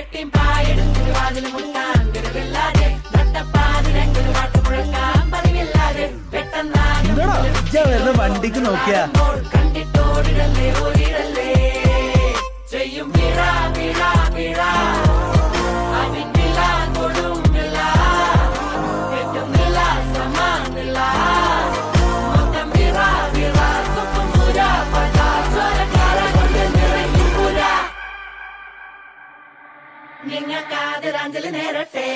പെട്ടിയും പായെടുത്തൊരു വാതിൽ മുട്ടാൻ ഗുരുവില്ലാതെ നട്ടപ്പാതി രണ്ടൊരു പാട്ട് മുഴക്കാൻ പതിവില്ലാതെ പെട്ടെന്നാണ് വണ്ടിക്ക് നോക്കിയാ. കണ്ടിട്ടോടിടല്ലേ ഓടിടല്ലേ. ചെയ്യും പിഴ പിഴ പിഴ നിങ്ങൾക്കാതിരാഞ്ചലി നേരട്ടെ